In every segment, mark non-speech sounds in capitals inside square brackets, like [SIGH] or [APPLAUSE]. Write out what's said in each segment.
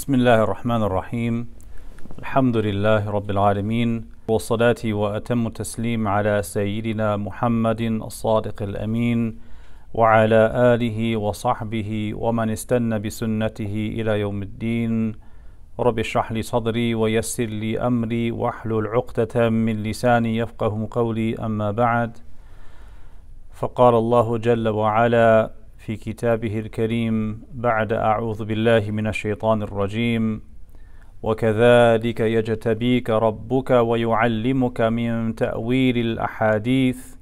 بسم الله الرحمن الرحيم الحمد لله رب العالمين والصلاة وأتم التسليم على سيدنا محمد الصادق الأمين وعلى آله وصحبه ومن استنى بسنته إلى يوم الدين رب اشرح لي صدري ويسر لي أمري واحلل عقدة من لساني يفقه قولي أما بعد فقال الله جل وعلا في كتابه الكريم بعد أعوذ بالله من الشيطان الرجيم. وكذلك يجتبيك ربك ويعلمك من تأويل الأحاديث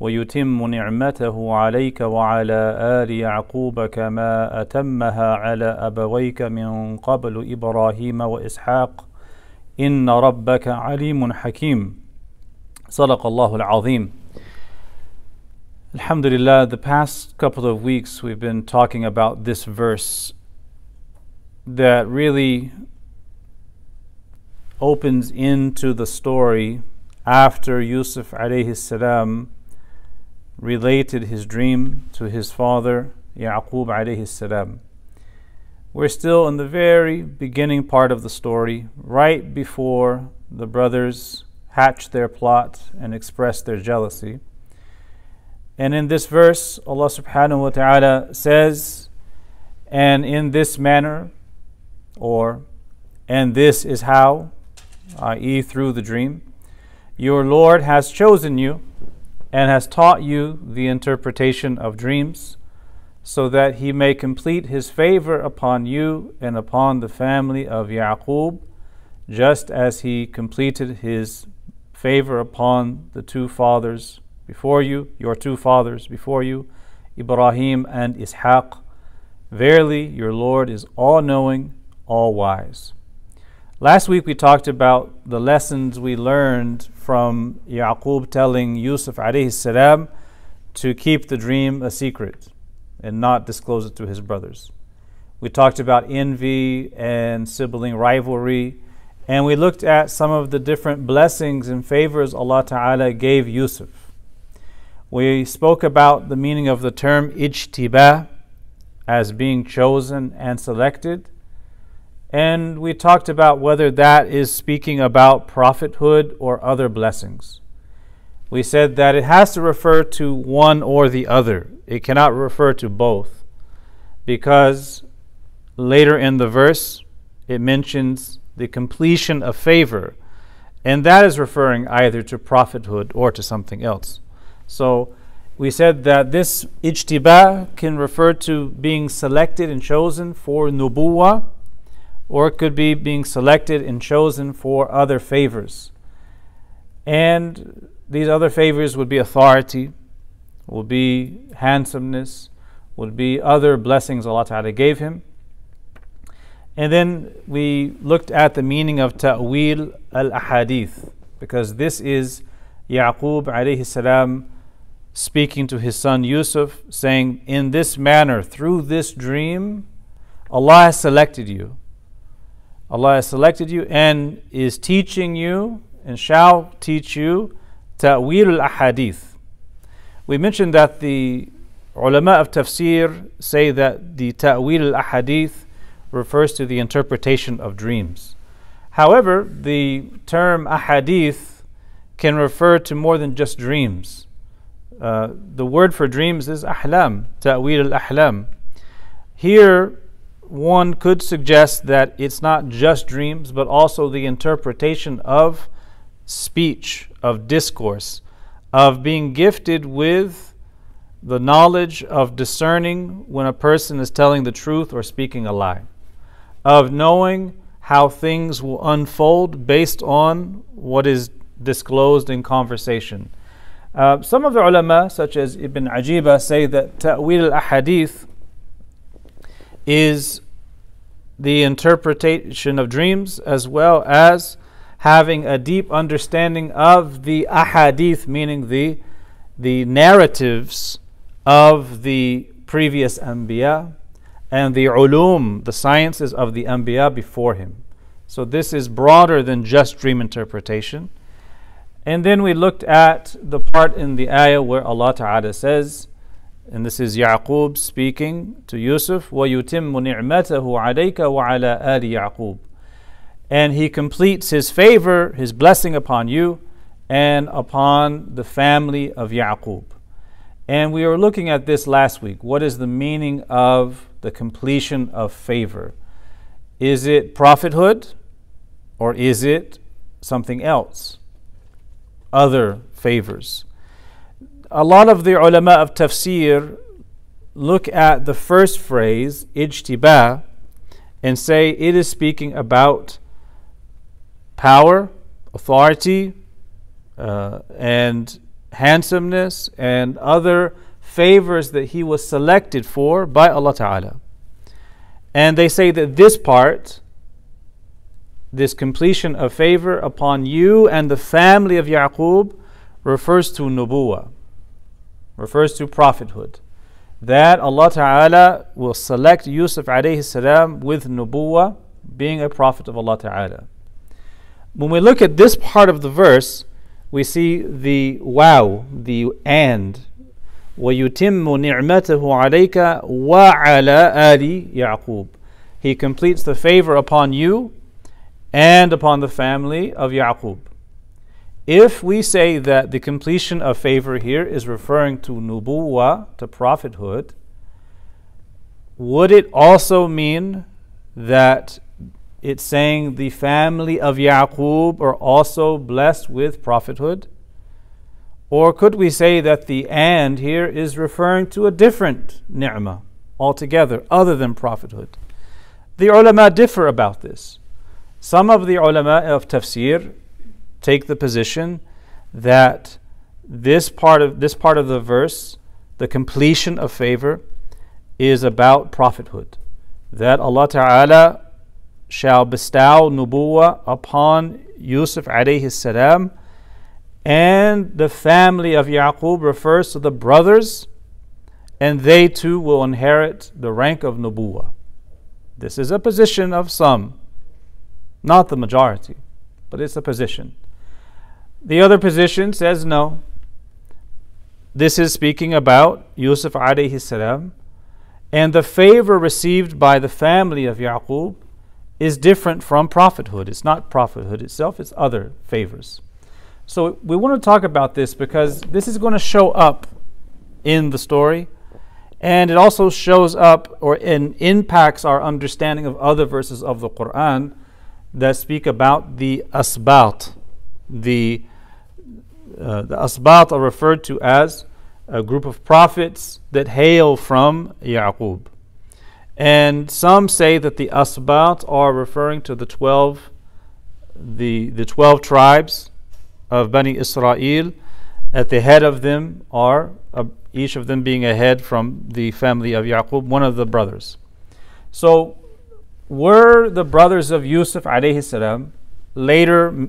ويتم نعمته عليك وعلى آل يعقوب كما أتمها على أبويك من قبل إبراهيم وإسحاق. إن ربك عليم حكيم. صدق الله العظيم. Alhamdulillah, the past couple of weeks we've been talking about this verse that really opens into the story after Yusuf alayhi salam related his dream to his father Yaqub alayhi salam. We're still in the very beginning part of the story, right before the brothers hatch their plot and express their jealousy. And in this verse, Allah subhanahu wa ta'ala says, and in this manner, or and this is how, i.e., through the dream, your Lord has chosen you and has taught you the interpretation of dreams, so that he may complete his favor upon you and upon the family of Yaqub, just as he completed his favor upon the two fathers before you, your two fathers before you, Ibrahim and Ishaq. Verily, your Lord is all knowing, all wise. Last week we talked about the lessons we learned from Yaqub telling Yusuf alayhi salam to keep the dream a secret and not disclose it to his brothers. We talked about envy and sibling rivalry, and we looked at some of the different blessings and favors Allah Ta'ala gave Yusuf. We spoke about the meaning of the term ijtiba as being chosen and selected. And we talked about whether that is speaking about prophethood or other blessings. We said that it has to refer to one or the other, it cannot refer to both. Because later in the verse, it mentions the completion of favor, and that is referring either to prophethood or to something else. So we said that this ijtiba can refer to being selected and chosen for nubuwa, or it could be being selected and chosen for other favors. And these other favors would be authority, would be handsomeness, would be other blessings Allah Ta'ala gave him. And then we looked at the meaning of ta'wil al-ahadith, because this is Yaqub alayhi salam speaking to his son Yusuf, saying, In this manner, through this dream, Allah has selected you. Allah has selected you and is teaching you and shall teach you ta'wil al ahadith. We mentioned that the ulama of tafsir say that the ta'wil al ahadith refers to the interpretation of dreams. However, the term ahadith can refer to more than just dreams. Uh, the word for dreams is ahlam, ta'wil al-ahlam. Here, one could suggest that it's not just dreams, but also the interpretation of speech, of discourse, of being gifted with the knowledge of discerning when a person is telling the truth or speaking a lie, of knowing how things will unfold based on what is disclosed in conversation uh, some of the ulama, such as Ibn Ajiba, say that ta'wil al-ahadith is the interpretation of dreams as well as having a deep understanding of the ahadith, meaning the, the narratives of the previous anbiya and the ulum, the sciences of the anbiya before him. So this is broader than just dream interpretation. And then we looked at the part in the ayah where Allah Ta'ala says, and this is Yaqub speaking to Yusuf, وَيُتِمُّ نِعْمَتَهُ عَلَيْكَ وَعَلَى آلِ يَعْقُوبَ And he completes his favor, his blessing upon you and upon the family of Yaqub. And we were looking at this last week. What is the meaning of the completion of favor? Is it prophethood or is it something else? Other favors. A lot of the ulama of tafsir look at the first phrase, ijtiba, and say it is speaking about power, authority, uh, and handsomeness and other favors that he was selected for by Allah Ta'ala. And they say that this part, this completion of favor upon you and the family of Yaqub, refers to nubuwa, refers to prophethood. That Allah Ta'ala will select Yusuf alayhi salam with nubuwa, being a prophet of Allah Ta'ala. When we look at this part of the verse, we see the wow, the and. وَيُتِمُّ نِعْمَتَهُ عَلَيْكَ وَعَلَى آلِ يَعْقُوبَ He completes the favor upon you and upon the family of Yaqub. If we say that the completion of favor here is referring to nubuwa, to prophethood, would it also mean that it's saying the family of Yaqub are also blessed with prophethood? Or could we say that the and here is referring to a different ni'mah altogether, other than prophethood? The ulama differ about this. Some of the ulama of tafsir take the position that this part of this part of the verse, the completion of favor, is about prophethood. That Allah Ta'ala shall bestow nubuwa upon Yusuf alayhi salam and the family of Yaqub refers to the brothers and they too will inherit the rank of nubuwa. This is a position of some, not the majority, but it's a position. The other position says no. This is speaking about Yusuf alayhi salam and the favor received by the family of Yaqub is different from prophethood. It's not prophethood itself, it's other favors. So we want to talk about this because this is going to show up in the story and it also shows up or and impacts our understanding of other verses of the Quran that speak about the asbat. The, uh, the asbat are referred to as a group of prophets that hail from Yaqub. And some say that the Asbat are referring to the 12 the, the 12 tribes of Bani Israel. At the head of them are uh, each of them being a head from the family of Yaqub, one of the brothers. So, were the brothers of Yusuf alayhi salam later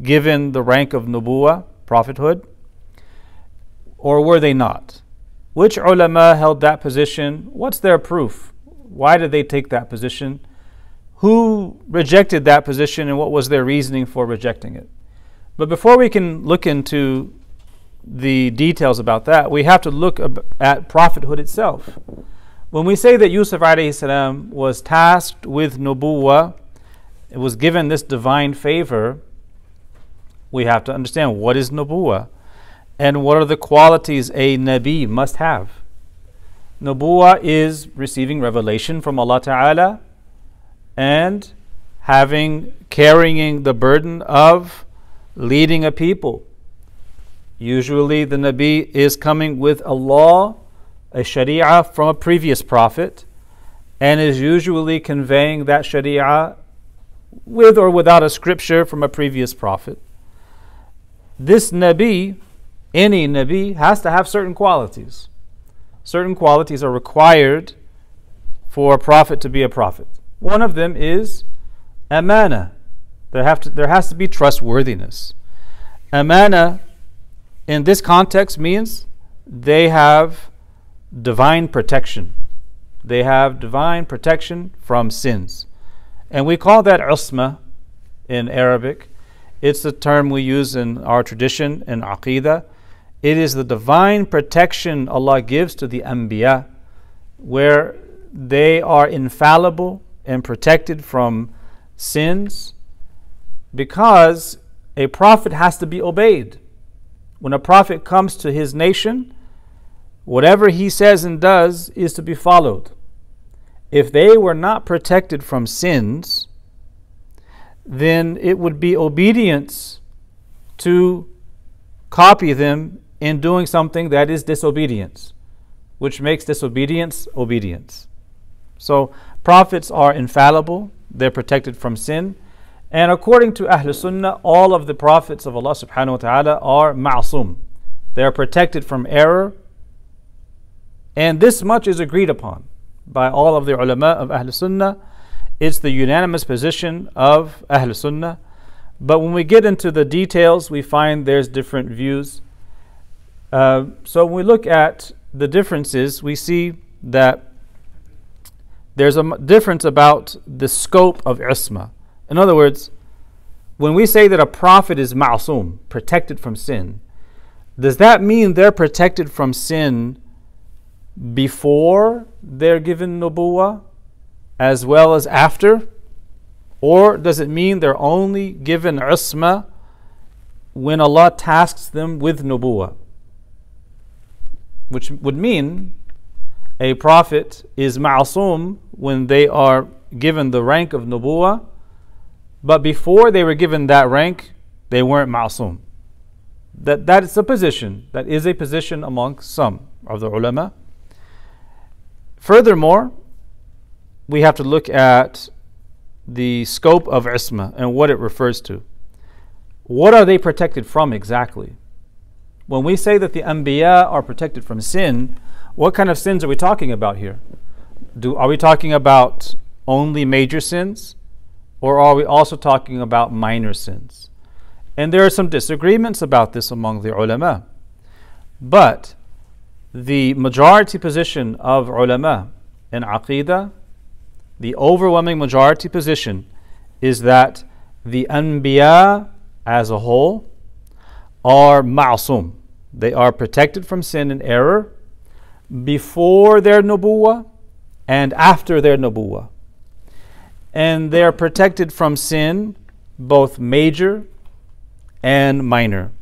given the rank of nubuwa, prophethood, or were they not? Which ulama held that position? What's their proof? Why did they take that position? Who rejected that position and what was their reasoning for rejecting it? But before we can look into the details about that, we have to look at prophethood itself. When we say that Yusuf salam was tasked with nubuwa, it was given this divine favor, we have to understand what is nubuwa and what are the qualities a nabi must have. Nubuwa is receiving revelation from Allah Ta'ala and having, carrying the burden of leading a people. Usually the Nabi is coming with a law, a Sharia from a previous prophet, and is usually conveying that Sharia with or without a scripture from a previous prophet. This Nabi, any Nabi, has to have certain qualities certain qualities are required for a prophet to be a prophet. One of them is amana. There, have to, there has to be trustworthiness. Amana in this context means they have divine protection. They have divine protection from sins. And we call that usma in Arabic. It's the term we use in our tradition in Aqidah It is the divine protection Allah gives to the Anbiya, where they are infallible and protected from sins because a prophet has to be obeyed. When a prophet comes to his nation, whatever he says and does is to be followed. If they were not protected from sins, then it would be obedience to copy them in doing something that is disobedience, which makes disobedience obedience. So, prophets are infallible, they're protected from sin. And according to Ahl Sunnah, all of the prophets of Allah subhanahu wa ta'ala are ma'asum. They are protected from error. And this much is agreed upon by all of the ulama of Ahl Sunnah. It's the unanimous position of Ahl Sunnah. But when we get into the details, we find there's different views. Uh, so when we look at the differences, we see that there's a difference about the scope of isma. In other words, when we say that a prophet is ma'asum, protected from sin, does that mean they're protected from sin before they're given nubuwa as well as after? Or does it mean they're only given isma when Allah tasks them with nubuwa? Which would mean a prophet is ma'asum when they are given the rank of nubuwa, but before they were given that rank, they weren't ma'asum. That, that is a position, that is a position among some of the ulama. Furthermore, we have to look at the scope of isma and what it refers to. What are they protected from exactly? When we say that the anbiya are protected from sin, what kind of sins are we talking about here? Do, are we talking about only major sins? Or are we also talking about minor sins? And there are some disagreements about this among the ulama. But the majority position of ulama in aqidah, the overwhelming majority position, is that the anbiya as a whole are ma'asum. They are protected from sin and error before their nubuwa and after their nubuwa. And they are protected from sin, both major and minor.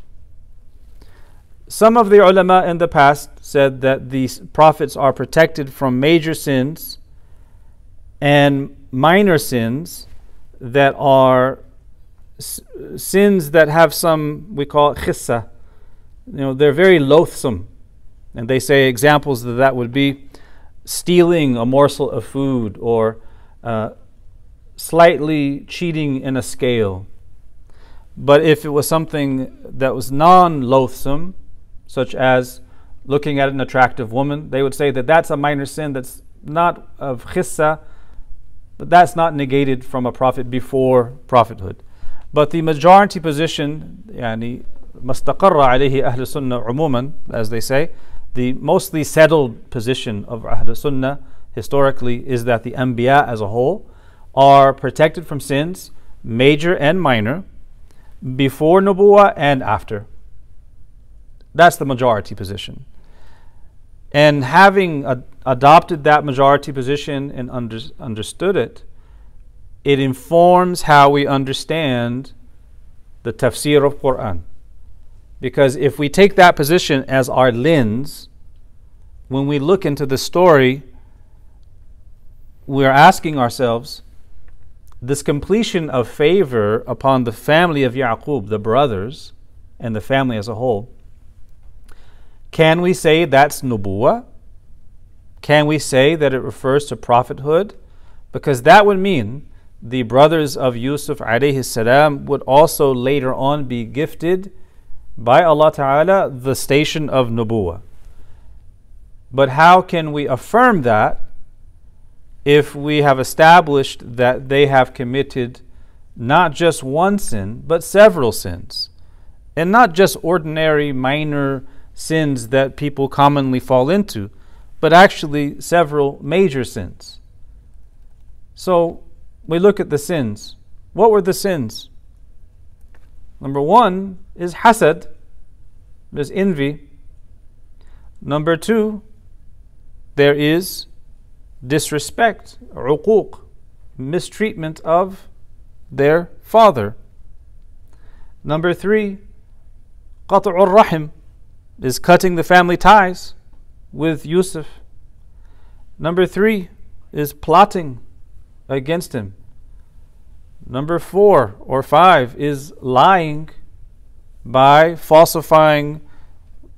Some of the ulama in the past said that these prophets are protected from major sins and minor sins that are sins that have some, we call it khissa. You know, they're very loathsome. And they say examples of that would be stealing a morsel of food or uh, slightly cheating in a scale. But if it was something that was non loathsome, such as looking at an attractive woman, they would say that that's a minor sin that's not of khissa, but that's not negated from a prophet before prophethood. But the majority position, yani, مستقر عليه أهل السنة عموما, as they say, the mostly settled position of Ahl Sunnah historically is that the Anbiya as a whole are protected from sins, major and minor, before Nubuwah and after. That's the majority position. And having ad- adopted that majority position and under- understood it, it informs how we understand the tafsir of Quran. Because if we take that position as our lens, when we look into the story, we're asking ourselves this completion of favor upon the family of Yaqub, the brothers, and the family as a whole. Can we say that's nubuwa? Can we say that it refers to prophethood? Because that would mean the brothers of Yusuf alayhi salam would also later on be gifted by Allah Ta'ala the station of Nubuwa. But how can we affirm that if we have established that they have committed not just one sin, but several sins? And not just ordinary minor sins that people commonly fall into, but actually several major sins. So we look at the sins. What were the sins? Number one is hasad, there's envy. Number two, there is disrespect, uquq, mistreatment of their father. Number three, qat'ur rahim is cutting the family ties with Yusuf. Number three is plotting against him. Number four or five is lying by falsifying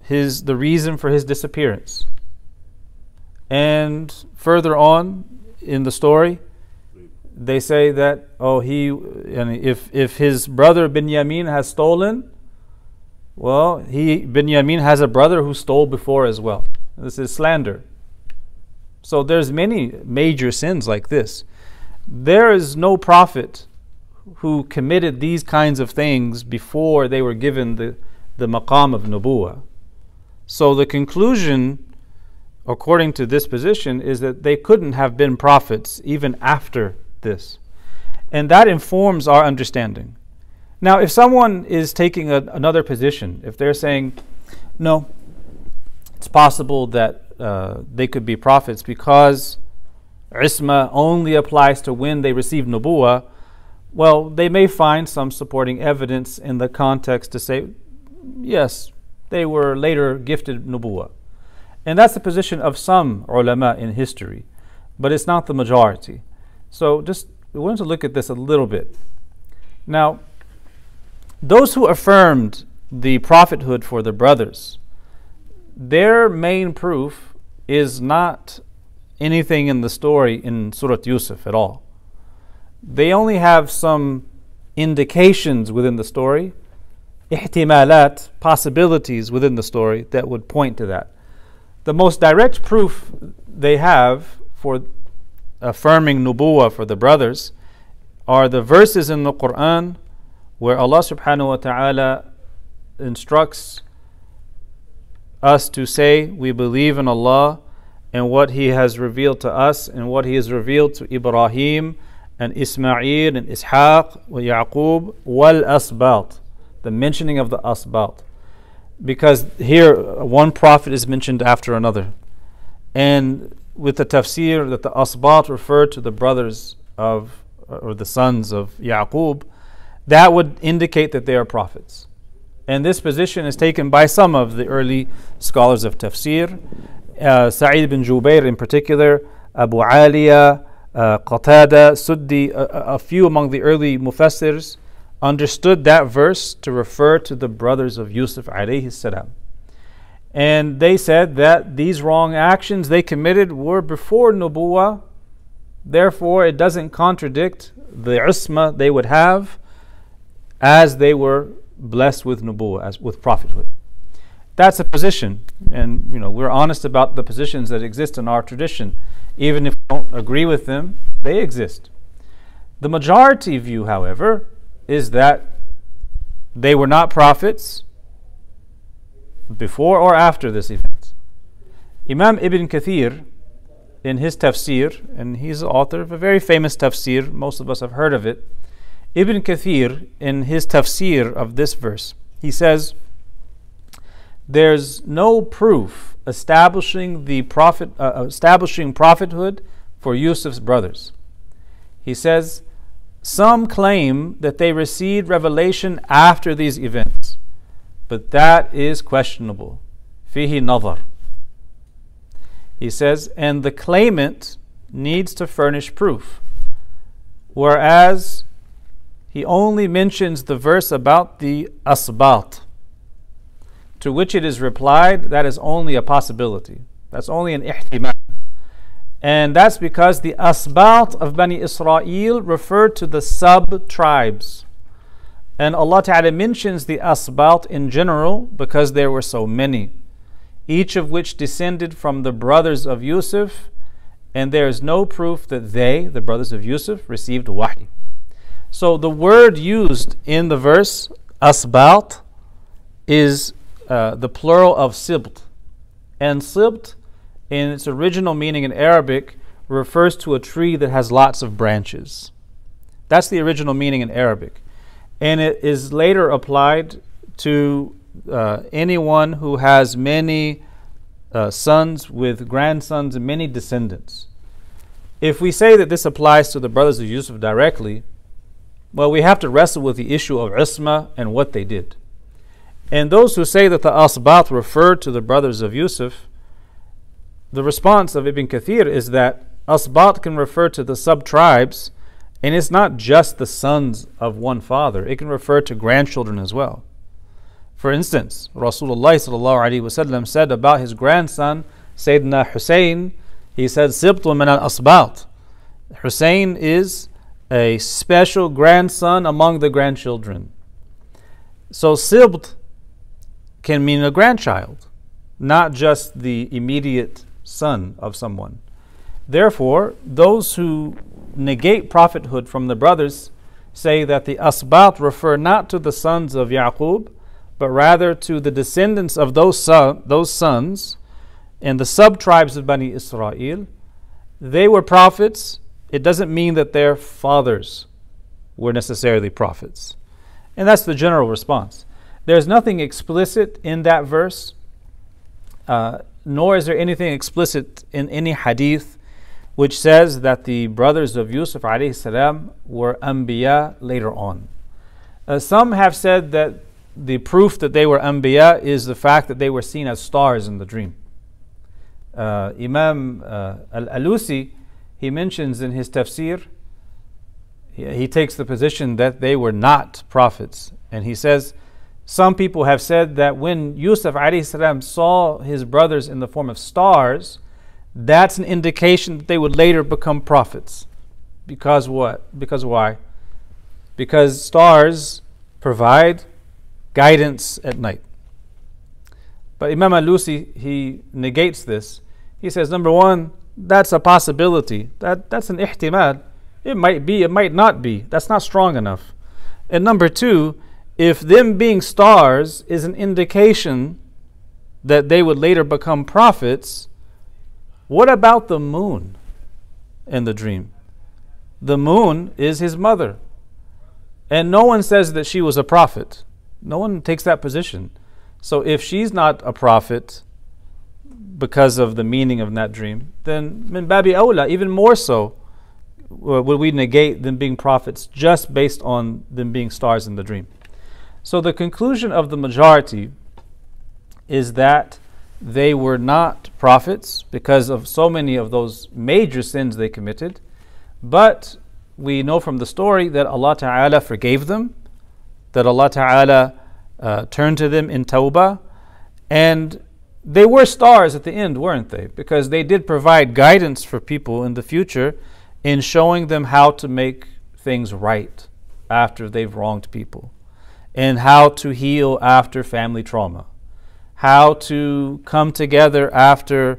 his the reason for his disappearance. And further on in the story, they say that oh he if if his brother Binyamin has stolen, well he Binyamin has a brother who stole before as well. This is slander. So there's many major sins like this. There is no prophet who committed these kinds of things before they were given the, the maqam of nubuwa. So the conclusion, according to this position, is that they couldn't have been prophets even after this. And that informs our understanding. Now, if someone is taking a, another position, if they're saying, no, it's possible that uh, they could be prophets because isma only applies to when they receive nubuwa, well, they may find some supporting evidence in the context to say, yes, they were later gifted nubuwa. And that's the position of some ulama in history, but it's not the majority. So just we want to look at this a little bit. Now, those who affirmed the prophethood for the brothers, their main proof is not anything in the story in Surat Yusuf at all they only have some indications within the story, ihtimalat, possibilities within the story that would point to that. The most direct proof they have for affirming nubuwa for the brothers are the verses in the Quran where Allah subhanahu wa ta'ala instructs us to say we believe in Allah and what He has revealed to us and what He has revealed to Ibrahim and Ismail and Ishaq and Yaqub wal asbat the mentioning of the asbat. Because here one prophet is mentioned after another. And with the tafsir that the asbat refer to the brothers of or the sons of Yaqub that would indicate that they are prophets and this position is taken by some of the early scholars of tafsir uh, Sa'id bin Jubair in particular Abu Aliya uh, Qatada, Suddi, a, few among the early Mufassirs understood that verse to refer to the brothers of Yusuf alayhi salam. And they said that these wrong actions they committed were before Nubuwa, therefore it doesn't contradict the usma they would have as they were blessed with Nubuwa, as with prophethood. That's a position, and you know we're honest about the positions that exist in our tradition. Even if we don't agree with them, they exist. The majority view, however, is that they were not prophets before or after this event. Imam Ibn Kathir, in his tafsir, and he's the author of a very famous tafsir, most of us have heard of it. Ibn Kathir, in his tafsir of this verse, he says, There's no proof establishing the prophet, uh, uh, establishing prophethood for Yusuf's brothers. He says, some claim that they received revelation after these events, but that is questionable. Fihi nazar. He says, and the claimant needs to furnish proof, whereas he only mentions the verse about the asbat, to which it is replied, that is only a possibility. That's only an ihtimal. And that's because the asbat of Bani Israel referred to the sub tribes. And Allah Ta'ala mentions the asbat in general because there were so many, each of which descended from the brothers of Yusuf, and there is no proof that they, the brothers of Yusuf, received wahi. So the word used in the verse, asbat, is uh, the plural of sibt. And sibt, in its original meaning in Arabic, refers to a tree that has lots of branches. That's the original meaning in Arabic. And it is later applied to uh, anyone who has many uh, sons with grandsons and many descendants. If we say that this applies to the brothers of Yusuf directly, well, we have to wrestle with the issue of Isma and what they did. And those who say that the Asbat refer to the brothers of Yusuf, the response of Ibn Kathir is that Asbat can refer to the sub tribes, and it's not just the sons of one father, it can refer to grandchildren as well. For instance, Rasulullah said about his grandson, Sayyidina Hussein, he said, Sibtu min al asbat. Hussein is a special grandson among the grandchildren. So Sibt can mean a grandchild, not just the immediate son of someone. Therefore, those who negate prophethood from the brothers say that the asbat refer not to the sons of Yaqub, but rather to the descendants of those, son, those sons and the sub tribes of Bani Israel. They were prophets. It doesn't mean that their fathers were necessarily prophets. And that's the general response. There's nothing explicit in that verse, uh, nor is there anything explicit in any hadith which says that the brothers of Yusuf salam were anbiya later on. Uh, some have said that the proof that they were anbiya is the fact that they were seen as stars in the dream. Uh, Imam uh, Al-Alusi, he mentions in his tafsir, he, takes the position that they were not prophets. And he says, some people have said that when Yusuf salam saw his brothers in the form of stars, that's an indication that they would later become prophets. Because what? Because why? Because stars provide guidance at night. But Imam Alusi, he negates this. He says, number one, that's a possibility. That, that's an ihtimal. It might be, it might not be. That's not strong enough. And number two, if them being stars is an indication that they would later become prophets, what about the moon in the dream? The moon is his mother. And no one says that she was a prophet. No one takes that position. So if she's not a prophet because of the meaning of that dream, then min babi awla, even more so, would we negate them being prophets just based on them being stars in the dream. So the conclusion of the majority is that they were not prophets because of so many of those major sins they committed. But we know from the story that Allah Ta'ala forgave them, that Allah Ta'ala uh, turned to them in Tawbah, and they were stars at the end, weren't they? Because they did provide guidance for people in the future in showing them how to make things right after they've wronged people and how to heal after family trauma, how to come together after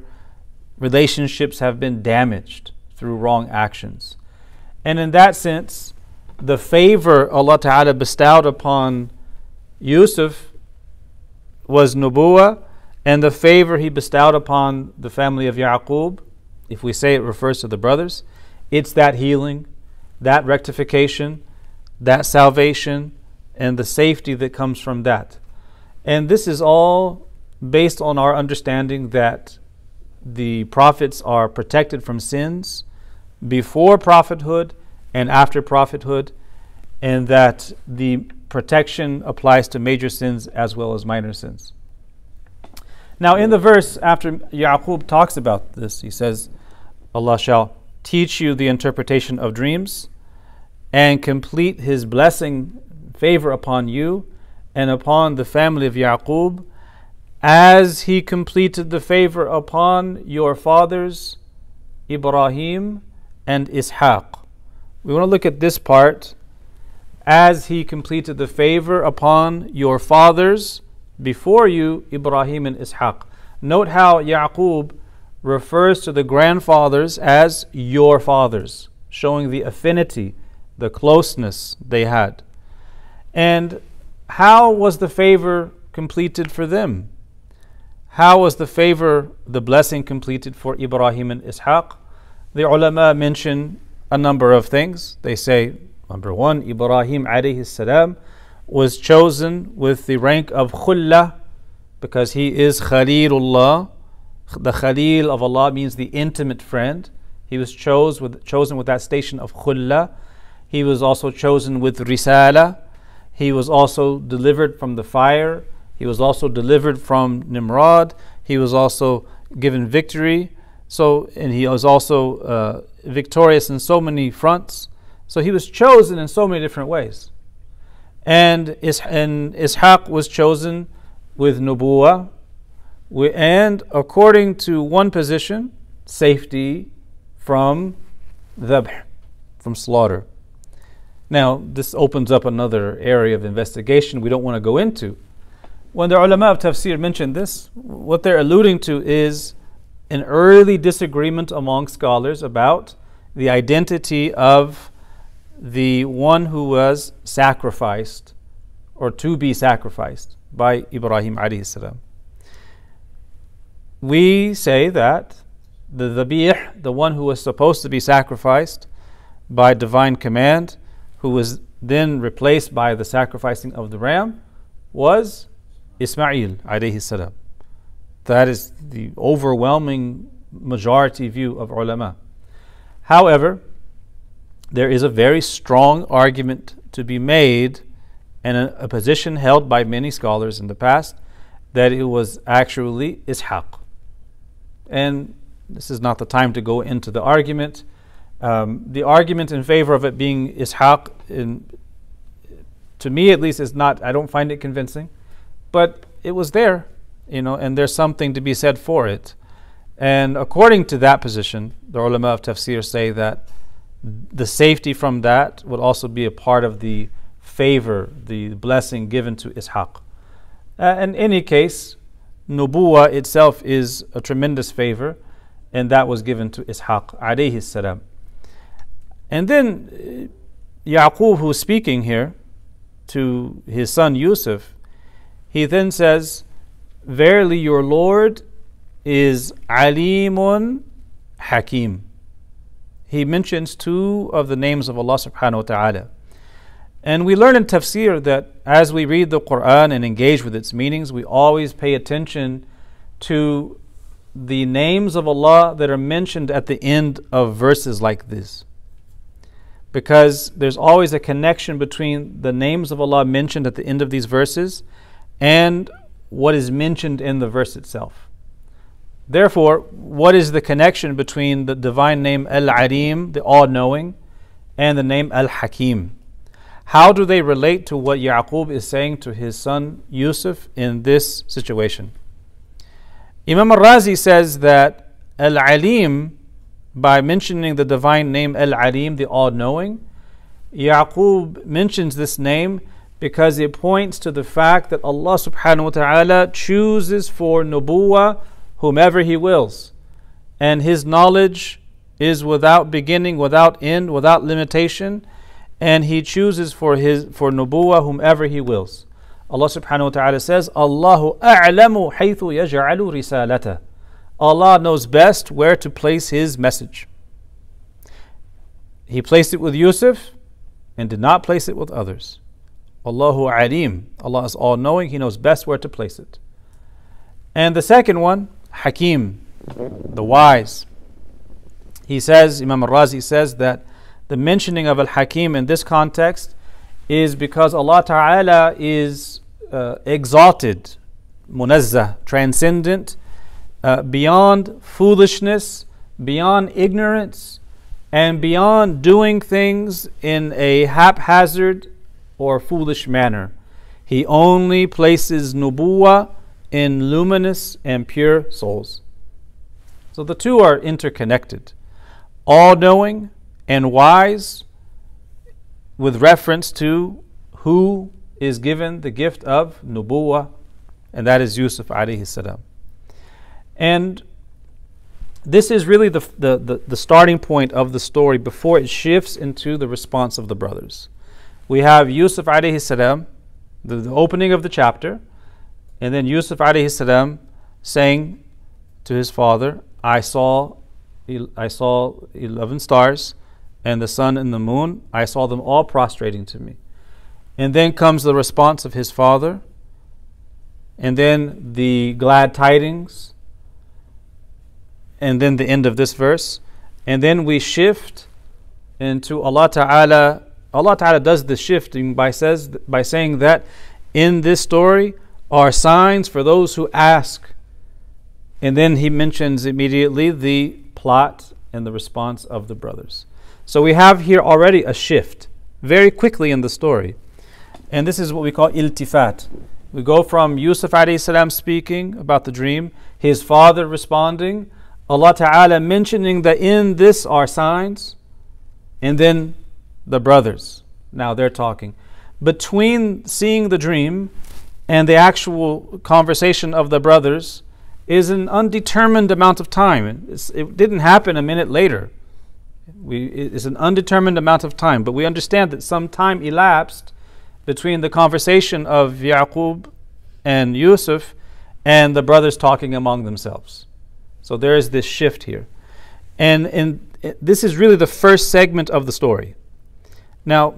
relationships have been damaged through wrong actions. And in that sense, the favor Allah Ta'ala bestowed upon Yusuf was Nubuwa, and the favor he bestowed upon the family of Yaqub, if we say it refers to the brothers, it's that healing, that rectification, that salvation, and the safety that comes from that. And this is all based on our understanding that the prophets are protected from sins before prophethood and after prophethood, and that the protection applies to major sins as well as minor sins. Now, in the verse after Yaqub talks about this, he says, Allah shall teach you the interpretation of dreams and complete his blessing favor upon you and upon the family of Yaqub as he completed the favor upon your fathers Ibrahim and Ishaq. We want to look at this part as he completed the favor upon your fathers before you, Ibrahim and Ishaq. Note how Yaqub refers to the grandfathers as your fathers, showing the affinity, the closeness they had. And how was the favor completed for them? How was the favor, the blessing completed for Ibrahim and Ishaq? The ulama mention a number of things. They say, number one, Ibrahim alayhi salam was chosen with the rank of khulla because he is Khalilullah, The Khalil of Allah means the intimate friend. He was chose with, chosen with that station of khulla. He was also chosen with risala. He was also delivered from the fire. He was also delivered from Nimrod. He was also given victory. So, and he was also uh, victorious in so many fronts. So he was chosen in so many different ways. And, Is- and Ishaq was chosen with Nubuwa, and according to one position, safety from dhabh, from slaughter. Now, this opens up another area of investigation we don't want to go into. When the ulama of tafsir mention this, what they're alluding to is an early disagreement among scholars about the identity of the one who was sacrificed or to be sacrificed by Ibrahim alayhi salam. We say that the dhabih, the one who was supposed to be sacrificed by divine command, who was then replaced by the sacrificing of the ram, was Ismail alayhi salam. That is the overwhelming majority view of ulama. However, there is a very strong argument to be made and a, a, position held by many scholars in the past that it was actually Ishaq. And this is not the time to go into the argument. Um, the argument in favor of it being Ishaq, in, to me at least, is not, I don't find it convincing. But it was there, you know, and there's something to be said for it. And according to that position, the ulama of tafsir say that the safety from that would also be a part of the favor, the blessing given to Ishaq. Uh, in any case, Nubuwa itself is a tremendous favor, and that was given to Ishaq alayhi salam. And then uh, Yaqub, who's speaking here to his son Yusuf, he then says, Verily your Lord is Alimun Hakim. He mentions two of the names of Allah subhanahu wa ta'ala. And we learn in tafsir that as we read the Quran and engage with its meanings, we always pay attention to the names of Allah that are mentioned at the end of verses like this. Because there's always a connection between the names of Allah mentioned at the end of these verses and what is mentioned in the verse itself. Therefore, what is the connection between the divine name Al Alim, the all knowing, and the name Al Hakim? How do they relate to what Yaqub is saying to his son Yusuf in this situation? Imam al Razi says that Al Alim, by mentioning the divine name Al Alim, the all knowing, Yaqub mentions this name because it points to the fact that Allah subhanahu wa ta'ala chooses for nubuwa whomever He wills. And His knowledge is without beginning, without end, without limitation and he chooses for his for nubuwa whomever he wills. Allah subhanahu wa ta'ala says, Allahu a'lamu haythu yaj'alu risalata. Allah knows best where to place his message. He placed it with Yusuf and did not place it with others. Allahu alim. Allah is all knowing, He knows best where to place it. And the second one, Hakim, the wise. He says, Imam al Razi says that the mentioning of Al Hakim in this context is because Allah Ta'ala is uh, exalted, munazzah, transcendent, uh, beyond foolishness, beyond ignorance, and beyond doing things in a haphazard or foolish manner. He only places nubuwa in luminous and pure souls. So the two are interconnected. All knowing, and wise with reference to who is given the gift of nubuwa, and that is Yusuf alayhi salam. And this is really the, the, the, the, starting point of the story before it shifts into the response of the brothers. We have Yusuf alayhi salam, the, the opening of the chapter, and then Yusuf salam saying to his father, I saw I saw 11 stars and the sun and the moon, I saw them all prostrating to me. And then comes the response of his father, and then the glad tidings, and then the end of this verse. And then we shift into Allah Ta'ala. Allah Ta'ala does the shifting by says by saying that in this story are signs for those who ask. And then he mentions immediately the plot and the response of the brothers. So we have here already a shift very quickly in the story. And this is what we call iltifat. We go from Yusuf salam speaking about the dream, his father responding, Allah Ta'ala mentioning that in this are signs, and then the brothers. Now they're talking. Between seeing the dream and the actual conversation of the brothers is an undetermined amount of time. It's, it didn't happen a minute later. We, it's an undetermined amount of time, but we understand that some time elapsed between the conversation of Yaqub and Yusuf and the brothers talking among themselves. So there is this shift here. And, and this is really the first segment of the story. Now,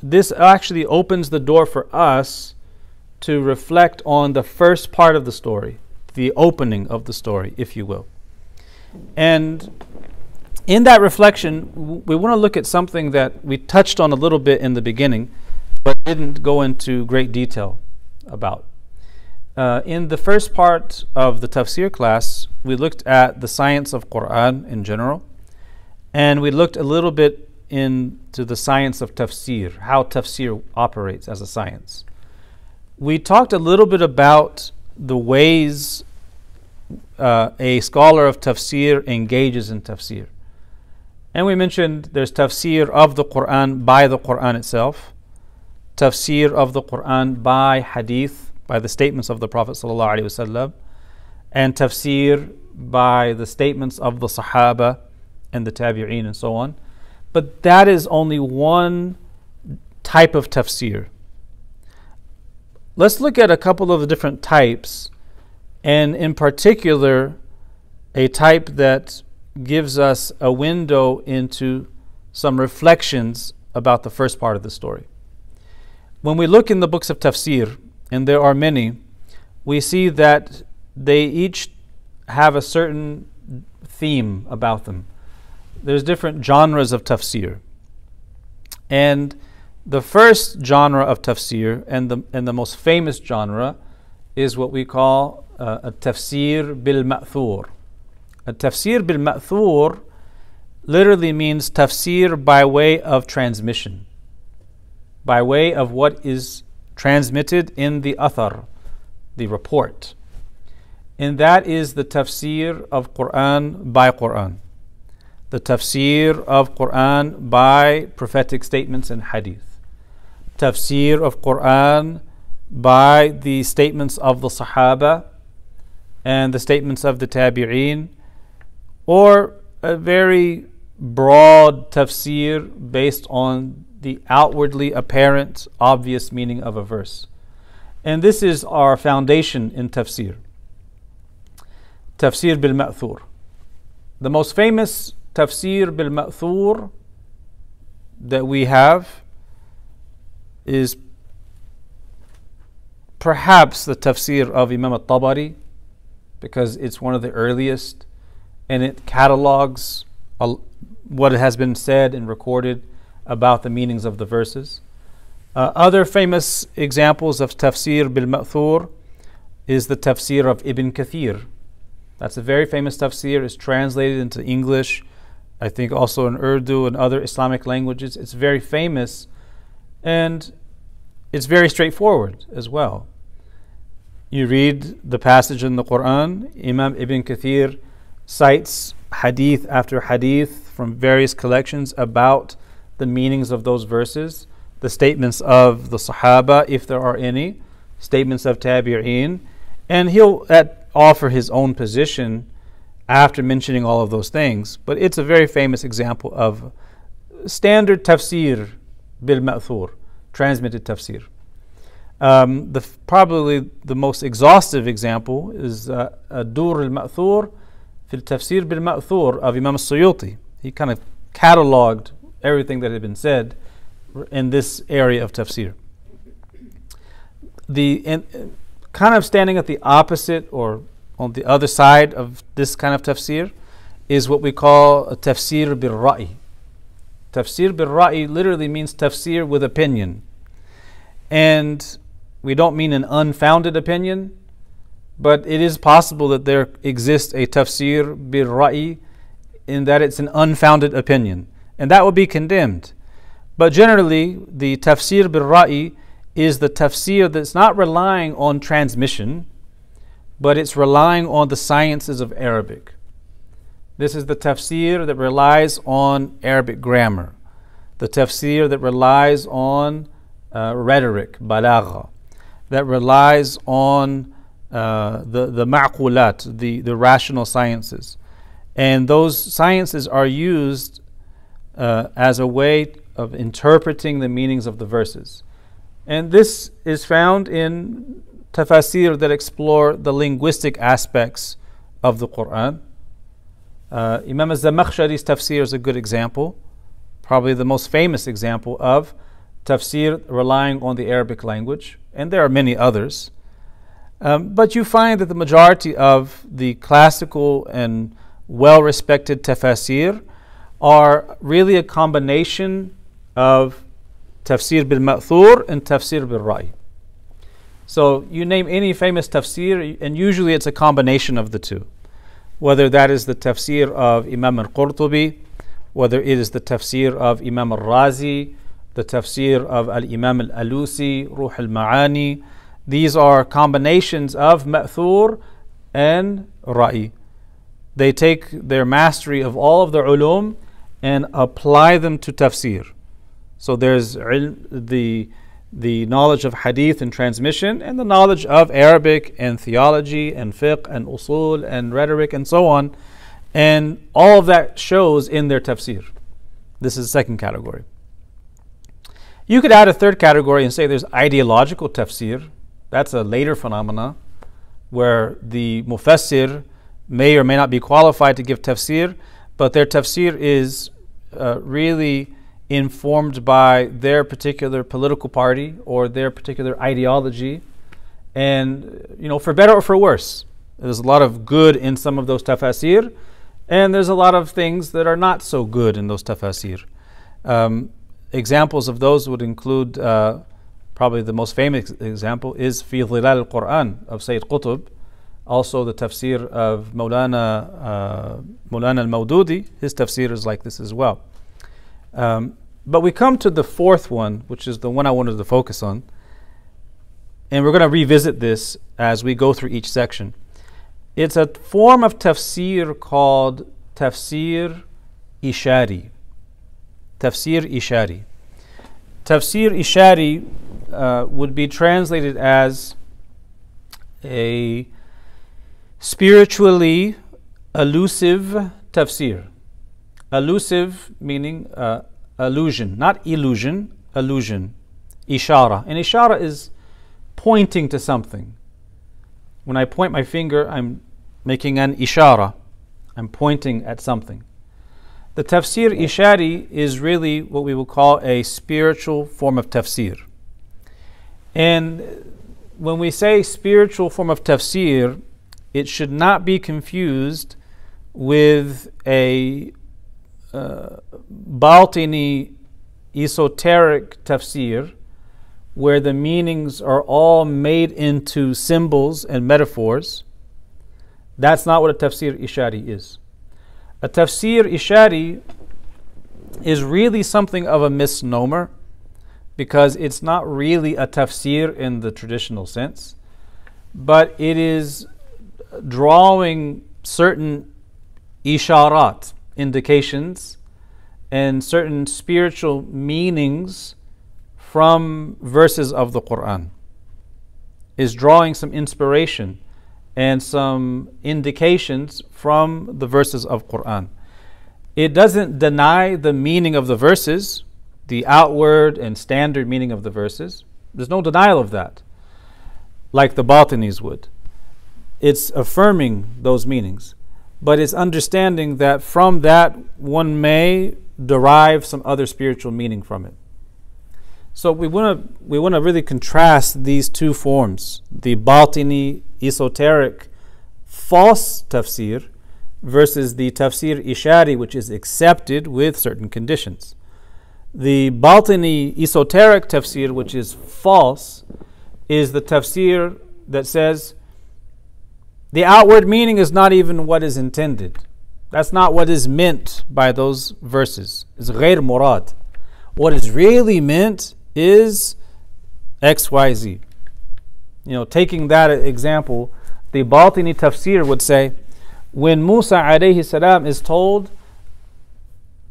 this actually opens the door for us to reflect on the first part of the story, the opening of the story, if you will. And in that reflection, we want to look at something that we touched on a little bit in the beginning, but didn't go into great detail about. Uh, in the first part of the tafsir class, we looked at the science of Quran in general, and we looked a little bit into the science of tafsir, how tafsir operates as a science. We talked a little bit about the ways uh, a scholar of tafsir engages in tafsir. And we mentioned there's tafsir of the Quran by the Quran itself, tafsir of the Quran by hadith, by the statements of the Prophet ﷺ, and tafsir by the statements of the Sahaba and the Tabi'een and so on. But that is only one type of tafsir. Let's look at a couple of the different types, and in particular, a type that gives us a window into some reflections about the first part of the story. When we look in the books of tafsir, and there are many, we see that they each have a certain theme about them. There's different genres of tafsir. And the first genre of tafsir and the, and the most famous genre is what we call uh, a tafsir bil ma'thur. A tafsir bil ma'thur literally means tafsir by way of transmission, by way of what is transmitted in the athar, the report. And that is the tafsir of Quran by Quran. The tafsir of Quran by prophetic statements and hadith. Tafsir of Quran by the statements of the Sahaba and the statements of the Tabi'een or a very broad tafsir based on the outwardly apparent, obvious meaning of a verse. And this is our foundation in tafsir. Tafsir bil Ma'thur. The most famous tafsir bil Ma'thur that we have is perhaps the tafsir of Imam al Tabari because it's one of the earliest and it catalogs what has been said and recorded about the meanings of the verses. Uh, other famous examples of tafsir bil ma'thur is the tafsir of Ibn Kathir. That's a very famous tafsir. It's translated into English, I think also in Urdu and other Islamic languages. It's very famous and it's very straightforward as well. You read the passage in the Quran, Imam Ibn Kathir cites hadith after hadith from various collections about the meanings of those verses, the statements of the Sahaba, if there are any, statements of Tabi'een, and he'll at, offer his own position after mentioning all of those things. But it's a very famous example of standard tafsir bil ma'thur, transmitted tafsir. Um, the, probably the most exhaustive example is uh, Dur al Manthur fil Tafsir bil Ma'thur of Imam Suyuti. He kind of cataloged everything that had been said in this area of tafsir. The in, kind of standing at the opposite or on the other side of this kind of tafsir is what we call a tafsir bil ra'i. Tafsir bil ra'i literally means tafsir with opinion. And we don't mean an unfounded opinion, but it is possible that there exists a tafsir bil ra'i in that it's an unfounded opinion. And that would be condemned. But generally, the tafsir bil ra'i is the tafsir that's not relying on transmission, but it's relying on the sciences of Arabic. This is the tafsir that relies on Arabic grammar, the tafsir that relies on uh, rhetoric, balagha, that relies on uh, the, the ma'qulat, the, the rational sciences. And those sciences are used uh, as a way of interpreting the meanings of the verses. And this is found in tafsir that explore the linguistic aspects of the Quran. Uh, Imam al-Zamakhshari's tafsir is a good example, probably the most famous example of tafsir relying on the Arabic language, and there are many others. Um, but you find that the majority of the classical and well respected tafsir are really a combination of tafsir bil ma'thur and tafsir bil ra'i. So you name any famous tafsir, and usually it's a combination of the two. Whether that is the tafsir of Imam al Qurtubi, whether it is the tafsir of Imam al Razi, the tafsir of Al Imam al Alusi, Ruh al Ma'ani. These are combinations of ma'thur and ra'i. They take their mastery of all of the ulum and apply them to tafsir. So there's the the knowledge of hadith and transmission and the knowledge of Arabic and theology and fiqh and usul and rhetoric and so on. And all of that shows in their tafsir. This is the second category. You could add a third category and say there's ideological tafsir. That's a later phenomena where the mufassir may or may not be qualified to give tafsir, but their tafsir is uh, really informed by their particular political party or their particular ideology. And, you know, for better or for worse, there's a lot of good in some of those tafsir, and there's a lot of things that are not so good in those tafsir. Um, examples of those would include uh, probably the most famous example is Fi Dhilal al-Quran of Sayyid Qutb, also the tafsir of Maulana, uh, Maulana al-Mawdudi, his tafsir is like this as well. Um, but we come to the fourth one, which is the one I wanted to focus on. And we're going to revisit this as we go through each section. It's a form of tafsir called tafsir ishari. Tafsir ishari. Tafsir ishari uh, would be translated as a spiritually elusive tafsir. Elusive meaning uh, allusion, not illusion, allusion. Ishara. And ishara is pointing to something. When I point my finger, I'm making an ishara. I'm pointing at something. The tafsir ishari is really what we will call a spiritual form of tafsir. And when we say spiritual form of tafsir, it should not be confused with a uh, Batini esoteric tafsir, where the meanings are all made into symbols and metaphors. That's not what a tafsir ishari is. A tafsir ishari is really something of a misnomer because it's not really a tafsir in the traditional sense, but it is drawing certain isharat, indications and certain spiritual meanings from verses of the Quran. Is drawing some inspiration and some indications from the verses of Quran. It doesn't deny the meaning of the verses, the outward and standard meaning of the verses. There's no denial of that, like the Batinis would. It's affirming those meanings but it's understanding that from that one may derive some other spiritual meaning from it. So we want to we want to really contrast these two forms: the Batini, esoteric, false tafsir versus the tafsir ishari, which is accepted with certain conditions. The batini esoteric tafsir, which is false, is the tafsir that says the outward meaning is not even what is intended. That's not what is meant by those verses. It's ghair murad. What is really meant is XYZ. You know, taking that example, the Batini tafsir would say, when Musa alayhi salam is told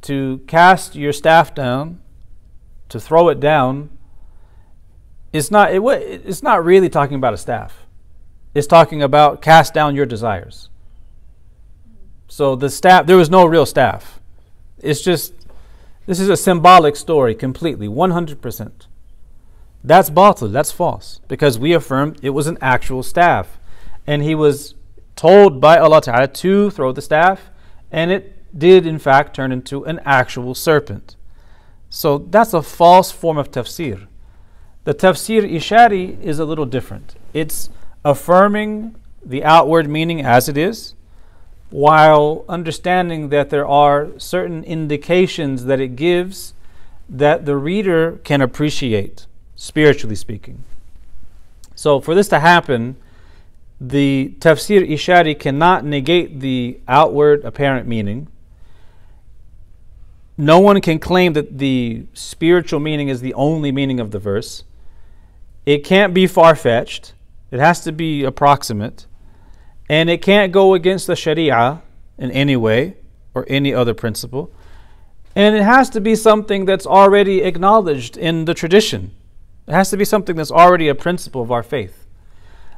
to cast your staff down, to throw it down, it's not, it, it's not really talking about a staff. It's talking about cast down your desires. So the staff, there was no real staff. It's just, this is a symbolic story completely, 100%. That's batil, that's false, because we affirm it was an actual staff. And he was told by Allah Ta'ala to throw the staff, and it did in fact turn into an actual serpent. So that's a false form of tafsir. The tafsir ishari is a little different. It's affirming the outward meaning as it is, while understanding that there are certain indications that it gives that the reader can appreciate, spiritually speaking. So, for this to happen, the tafsir ishari cannot negate the outward apparent meaning. No one can claim that the spiritual meaning is the only meaning of the verse. It can't be far fetched, it has to be approximate, and it can't go against the Sharia in any way or any other principle. And it has to be something that's already acknowledged in the tradition. It has to be something that's already a principle of our faith.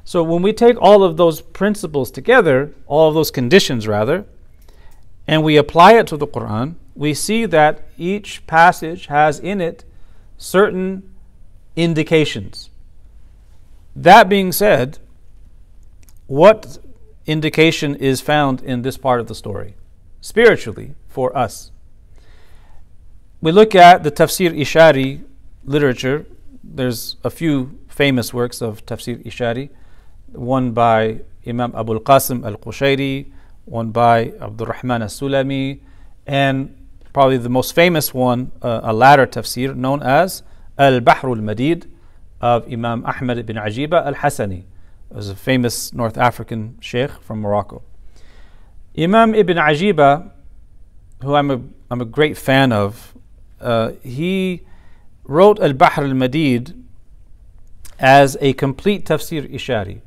So when we take all of those principles together, all of those conditions rather, and we apply it to the Quran, we see that each passage has in it certain indications. That being said, what indication is found in this part of the story spiritually for us? We look at the Tafsir Ishari literature. There's a few famous works of Tafsir Ishari, one by Imam Abu al-Qasim al-Qushayri, one by Abdul Rahman al-Sulami, and probably the most famous one, uh, a latter tafsir known as Al-Bahr al-Madid of Imam Ahmad ibn Ajiba al-Hasani. Was a famous North African sheikh from Morocco. Imam ibn Ajiba, who I'm a, I'm a great fan of, uh, he wrote Al-Bahr al-Madid as a complete tafsir ishari.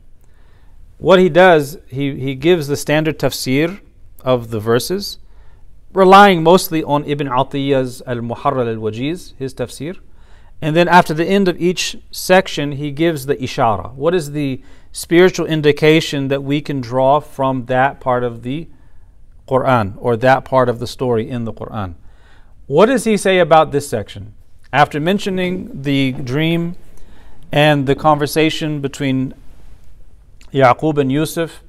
What he does, he, he gives the standard tafsir of the verses, relying mostly on Ibn Atiyah's Al Muharrar al Wajiz, his tafsir. And then after the end of each section, he gives the ishara. What is the spiritual indication that we can draw from that part of the Quran or that part of the story in the Quran? What does he say about this section? After mentioning the dream and the conversation between Yaqub and Yusuf,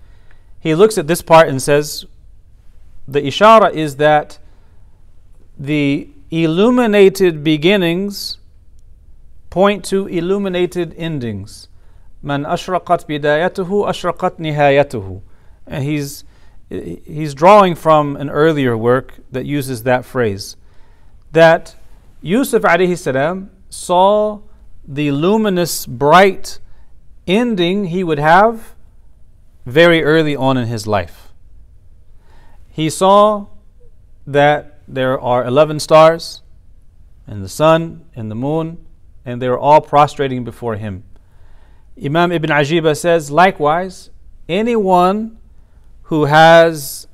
he looks at this part and says, the ishara is that the illuminated beginnings point to illuminated endings. Man ashraqat bidayatuhu ashraqat nihayatuhu. And he's he's drawing from an earlier work that uses that phrase. That Yusuf alayhi salam saw the luminous, bright ending he would have very early on in his life. He saw that there are 11 stars, and the sun, and the moon, and they were all prostrating before him. Imam Ibn Ajiba says, likewise, anyone who has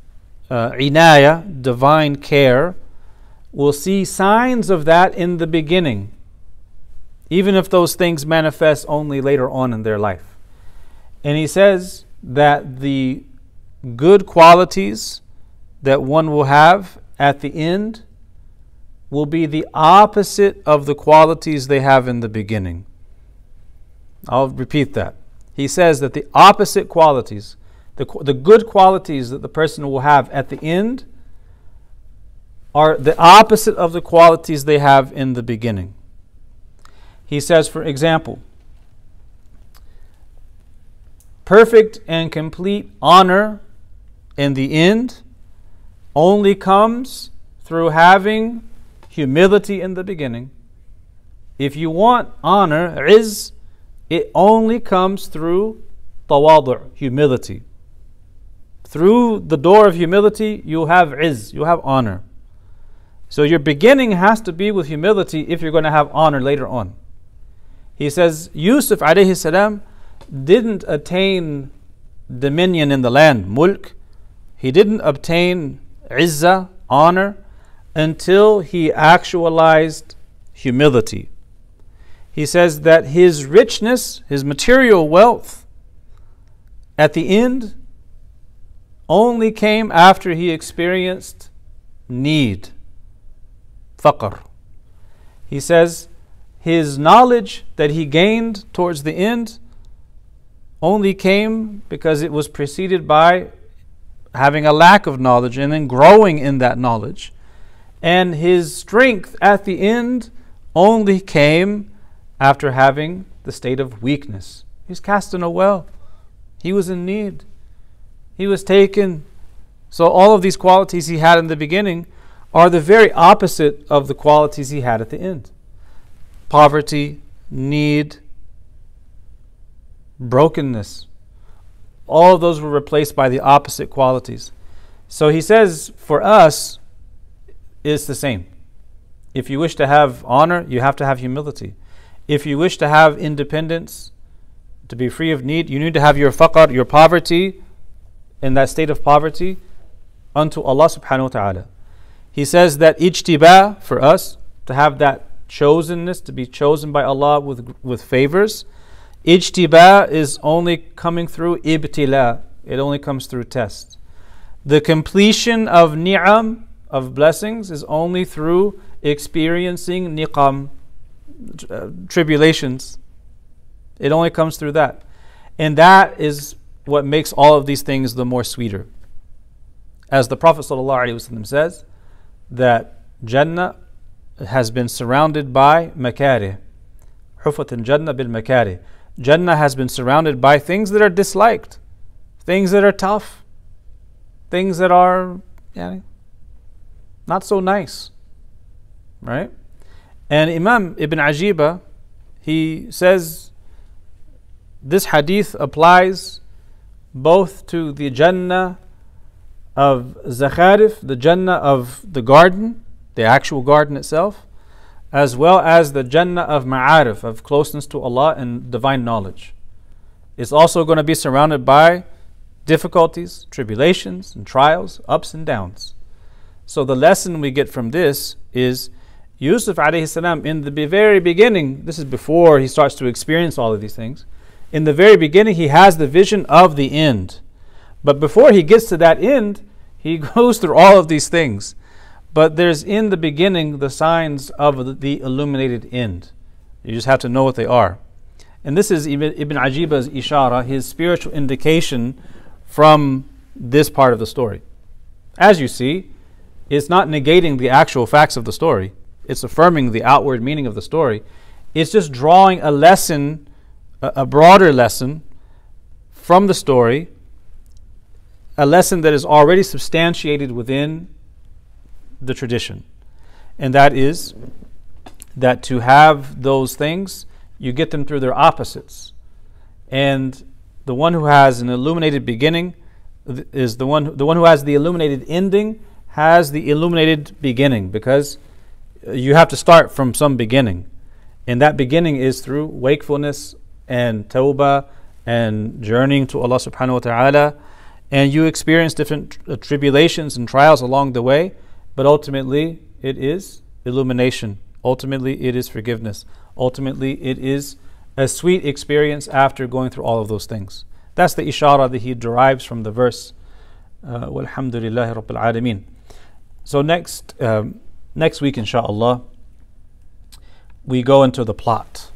uh, inaya, divine care, will see signs of that in the beginning, even if those things manifest only later on in their life. And he says that the good qualities that one will have at the end will be the opposite of the qualities they have in the beginning. I'll repeat that. He says that the opposite qualities, the, the good qualities that the person will have at the end, are the opposite of the qualities they have in the beginning. He says, for example, perfect and complete honor in the end only comes through having humility in the beginning. If you want honor, is it only comes through tawadu, humility. Through the door of humility, you'll have iz, you'll have honor. So your beginning has to be with humility if you're going to have honor later on. He says Yusuf alayhi salam didn't attain dominion in the land, mulk. He didn't obtain izzah, honor, until he actualized humility. He says that his richness, his material wealth, at the end only came after he experienced need, faqr. He says his knowledge that he gained towards the end only came because it was preceded by having a lack of knowledge and then growing in that knowledge. And his strength at the end only came after having the state of weakness. He's cast in a well. He was in need. He was taken. So, all of these qualities he had in the beginning are the very opposite of the qualities he had at the end poverty, need, brokenness. All of those were replaced by the opposite qualities. So he says, for us, it's the same. If you wish to have honor, you have to have humility. If you wish to have independence, to be free of need, you need to have your faqr, your poverty, in that state of poverty, unto Allah subhanahu wa ta'ala. He says that ijtiba for us, to have that chosenness, to be chosen by Allah with, with favors, ijtiba is only coming through ibtila. It only comes through test. The completion of ni'am, of blessings, is only through experiencing niqam, uh, tribulations. It only comes through that. And that is what makes all of these things the more sweeter. As the Prophet ﷺ says, that Jannah has been surrounded by makari. Hufat Jannah bil makari. Jannah has been surrounded by things that are disliked, things that are tough, things that are not so nice. Right? And Imam Ibn Ajiba, he says this hadith applies both to the Jannah of Zakharif, the Jannah of the garden, the actual garden itself, as well as the Jannah of Ma'arif, of closeness to Allah and divine knowledge. It's also going to be surrounded by difficulties, tribulations, and trials, ups and downs. So the lesson we get from this is Yusuf alayhi salam in the very beginning, this is before he starts to experience all of these things. In the very beginning, he has the vision of the end. But before he gets to that end, he [LAUGHS] goes through all of these things. But there's in the beginning the signs of the illuminated end. You just have to know what they are. And this is Ibn, Ibn Ajiba's ishara, his spiritual indication from this part of the story. As you see, it's not negating the actual facts of the story, it's affirming the outward meaning of the story. It's just drawing a lesson, a, broader lesson from the story, a lesson that is already substantiated within the tradition. And that is that to have those things, you get them through their opposites. And the one who has an illuminated beginning is the one the one who has the illuminated ending has the illuminated beginning because you have to start from some beginning. And that beginning is through wakefulness and tawbah and journeying to Allah subhanahu wa ta'ala. And you experience different tribulations and trials along the way. But ultimately, it is illumination. Ultimately, it is forgiveness. Ultimately, it is a sweet experience after going through all of those things. That's the ishara that he derives from the verse. Uh, Walhamdulillahi Rabbil Alameen. So next, um, next week, inshallah, we go into the plot.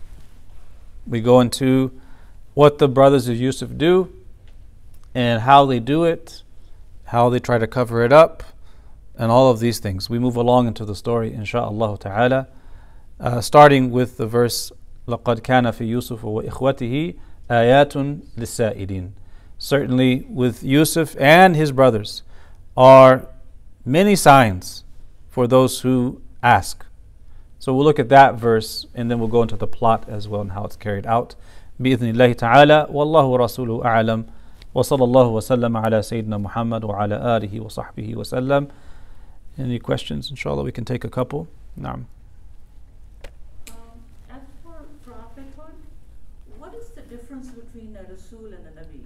We go into what the brothers of Yusuf do and how they do it, how they try to cover it up, and all of these things. We move along into the story, inshaAllah ta'ala, uh, starting with the verse, لَقَدْ كَانَ فِي يُوسُفَ وَإِخْوَتِهِ ayatun lisa'ilin. Certainly, with Yusuf and his brothers, are many signs for those who ask. So we'll look at that verse and then we'll go into the plot as well and how it's carried out. بإذن الله تعالى والله ورسوله أعلم وصلى الله وسلم على سيدنا محمد وعلى آله وصحبه وسلم Any questions? Inshallah, we can take a couple. نعم. Um, as for prophethood, what is the difference between a Rasul and a Nabi?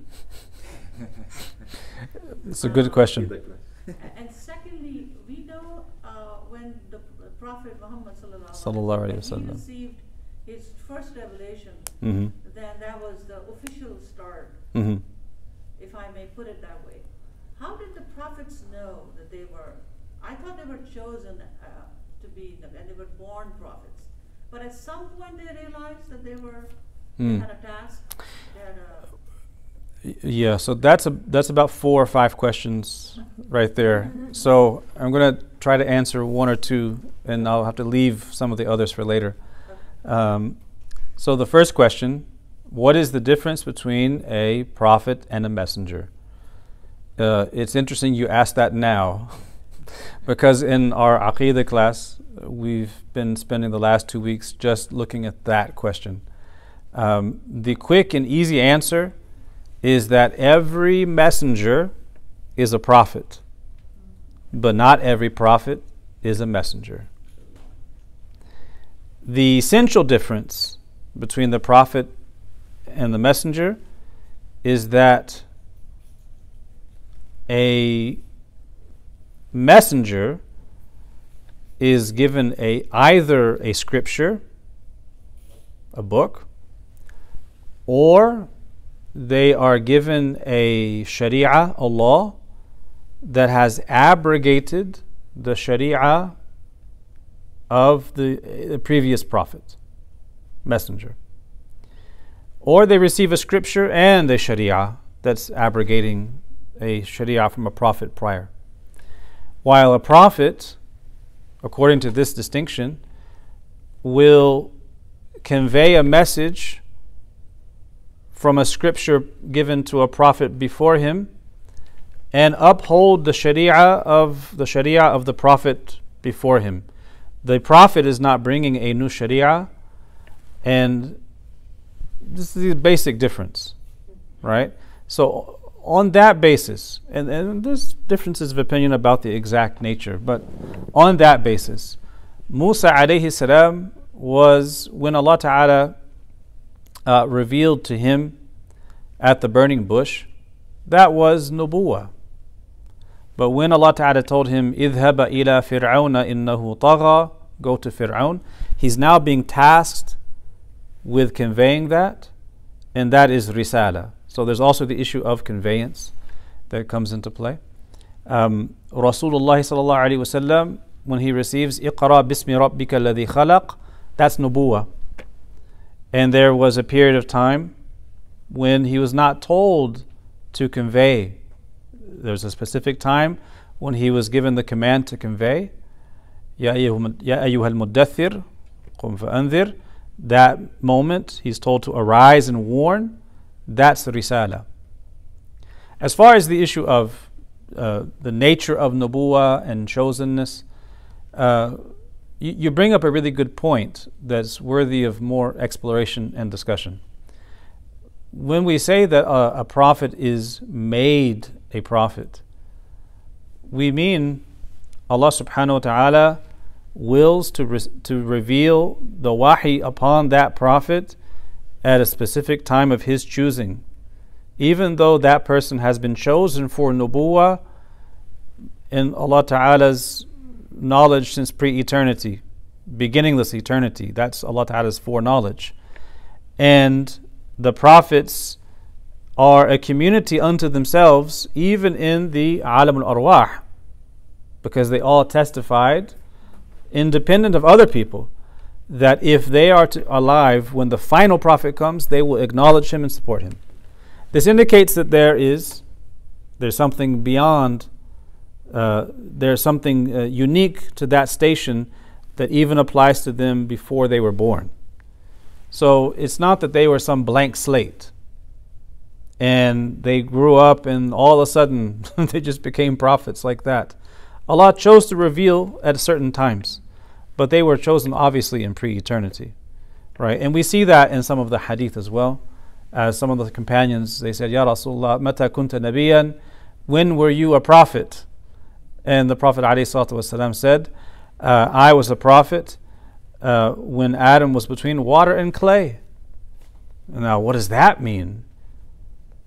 [LAUGHS] it's a good question. and secondly, we know uh, when the Prophet Muhammad sallallahu alaihi wasallam received his first revelation, mm-hmm. then that was the official start, mm-hmm. if I may put it that way. How did the prophets know that they were? I thought they were chosen uh, to be, and they were born prophets. But at some point, they realized that they were mm. had a task. Had a yeah, so that's a that's about four or five questions right there. so I'm gonna try to answer one or two, and I'll have to leave some of the others for later. Um, so the first question: What is the difference between a prophet and a messenger? Uh, it's interesting you ask that now, [LAUGHS] because in our Aqidah class, we've been spending the last two weeks just looking at that question. Um, the quick and easy answer is that every messenger is a prophet, but not every prophet is a messenger. The essential difference between the prophet and the messenger is that a messenger is given a either a scripture, a book, or they are given a sharia, a law that has abrogated the sharia of the, the previous prophet, messenger. Or they receive a scripture and a sharia that's abrogating a sharia from a prophet prior. While a prophet, according to this distinction, will convey a message from a scripture given to a prophet before him and uphold the sharia of the sharia of the prophet before him. The prophet is not bringing a new sharia and this is the basic difference, right? So on that basis, and, and there's differences of opinion about the exact nature, but on that basis, Musa alayhi salam was when Allah Ta'ala uh, revealed to him at the burning bush, that was nubuwa. But when Allah Ta'ala told him, Idhaba ila fir'auna innahu tagha, go to Fir'aun, he's now being tasked with conveying that, and that is risala. So there's also the issue of conveyance that comes into play. Um, Rasulullah sallallahu alaihi wasallam, when he receives iqra bismi rabbika alladhi khalaq, that's nubuwa. And there was a period of time when he was not told to convey. There's a specific time when he was given the command to convey. Ya. That moment, he's told to arise and warn. That's the risala. As far as the issue of uh, the nature of nubuwa and chosenness, uh, you, you bring up a really good point that's worthy of more exploration and discussion. When we say that a, a prophet is made a prophet, we mean Allah subhanahu wa ta'ala wills to, re- to reveal the wahi upon that prophet at a specific time of his choosing. Even though that person has been chosen for nubuwa in Allah Ta'ala's knowledge since pre eternity, beginningless eternity. That's Allah Ta'ala's foreknowledge. And the prophets are a community unto themselves, even in the alam al arwah, because they all testified, independent of other people, that if they are alive when the final prophet comes, they will acknowledge him and support him. This indicates that there is there's something beyond, uh, there's something uh, unique to that station that even applies to them before they were born. So it's not that they were some blank slate. and they grew up, and all of a sudden [LAUGHS] they just became prophets like that. Allah chose to reveal at certain times, but they were chosen obviously in pre eternity. Right? And we see that in some of the hadith as well. As some of the companions, they said, Ya Rasulullah, mata kunta nabiyan, when were you a prophet? And the Prophet ﷺ said, uh, I was a prophet uh, when Adam was between water and clay. Now, what does that mean?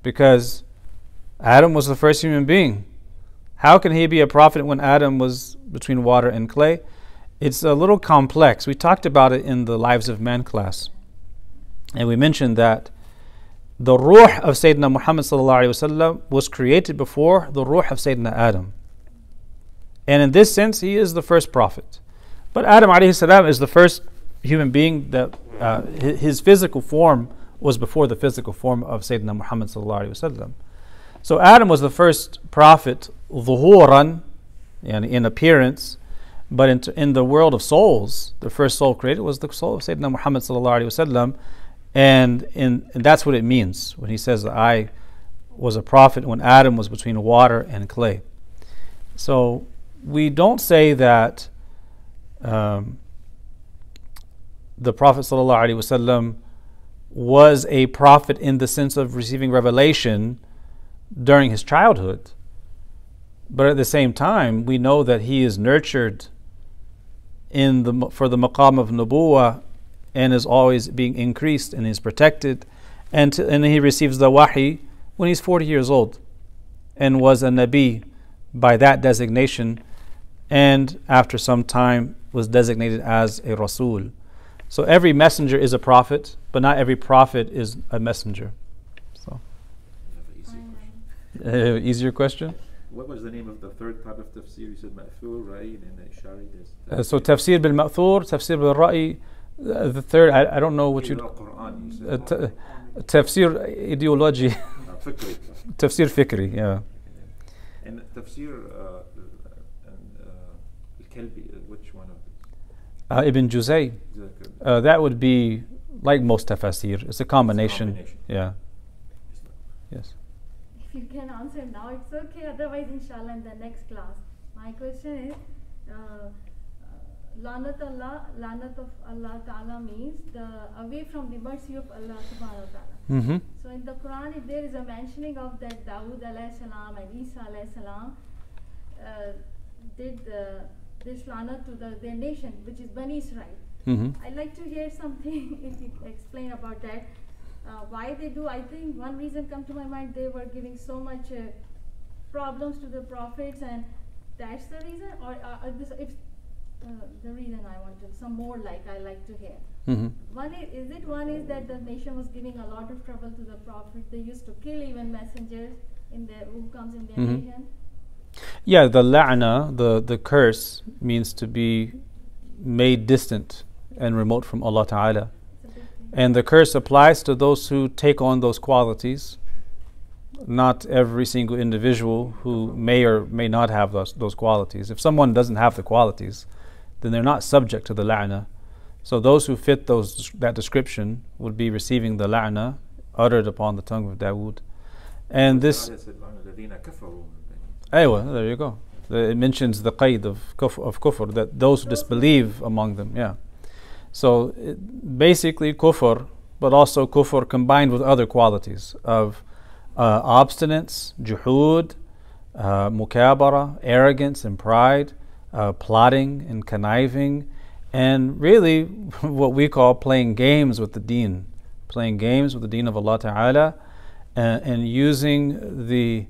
Because Adam was the first human being. How can he be a prophet when Adam was between water and clay? It's a little complex. We talked about it in the Lives of Man class. And we mentioned that the ruh of Sayyidina Muhammad was created before the ruh of Sayyidina Adam. And in this sense, he is the first prophet. But Adam salam is the first human being that uh, his physical form was before the physical form of Sayyidina Muhammad So Adam was the first prophet, dhuhuran, in appearance, but in, in the world of souls, the first soul created was the soul of Sayyidina Muhammad and, in, and that's what it means when he says that I was a prophet when Adam was between water and clay. So we don't say that um, the Prophet ﷺ was a prophet in the sense of receiving revelation during his childhood. But at the same time, we know that he is nurtured in the, for the maqam of nubuwa and is always being increased and is protected. And, to, and he receives the wahi when he's 40 years old and was a nabi by that designation and after some time was designated as a rasul. So every messenger is a prophet, but not every prophet is a messenger. So, uh, easier [LAUGHS] question. What was the name of the third type of tafsir? You said ma'thur, right, and ishari. Uh, so tafsir bil ma'thur, tafsir bil ra'i. Uh, the third, I, I don't know what you. Quran, uh, t- tafsir ideology. [LAUGHS] fikri. tafsir fikri, yeah. And tafsir uh, Kalbi, which one of these? Uh, Ibn Juzay. Uh, that would be like most tafsir. It's a combination. It's a combination. Yeah. Yes. If you can answer now, it's okay. Otherwise, inshallah, in the next class. My question is, uh, Lanat Allah, Lanat of Allah Ta'ala means the away from the mercy of Allah Subhanahu Ta'ala. Mm-hmm. So in the Quran, if there is a mentioning of that Dawood alayhi salam and Isa alayhi salam uh, did uh, this lana to the, their nation, which is Bani Israel. Mm-hmm. I'd like to hear something [LAUGHS] if you explain about that. Uh, why they do? I think one reason come to my mind. They were giving so much uh, problems to the prophets, and that's the reason. Or uh, this, if uh, the reason I want to some more like I like to hear. Mm-hmm. One is, is it one is that the nation was giving a lot of trouble to the prophet. They used to kill even messengers in their who comes in their Mhm. nation. Yeah, the la'na, the, the curse, means to be made distant and remote from Allah Ta'ala. And the curse applies to those who take on those qualities, not every single individual who may or may not have those, those qualities. If someone doesn't have the qualities, then they're not subject to the la'na. So those who fit those, that description would be receiving the la'na uttered upon the tongue of Dawood. And this. Aywa, there you go. It mentions the qaid of kufr, of kufr that those who disbelieve among them. Yeah. So it, basically kufr, but also kufr combined with other qualities of uh, obstinance, juhud, uh, mukabara, arrogance and pride, uh, plotting and conniving, and really [LAUGHS] what we call playing games with the deen, playing games with the deen of Allah Ta'ala, and, and using the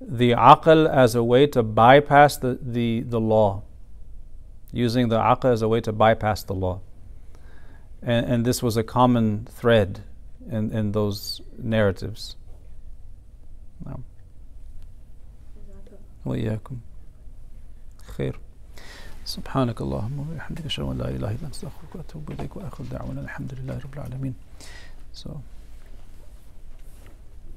the aql as a way to bypass the, the, the law. Using the aql as a way to bypass the law. And, and this was a common thread in, in those narratives. نعم. وإياكم خير سبحانك اللهم وبحمدك أشهد أن لا إله إلا أنت أستغفرك وأتوب إليك وآخر دعوانا الحمد لله رب العالمين So